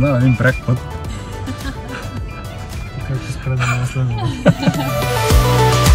bien crackpot. Creo que esperando más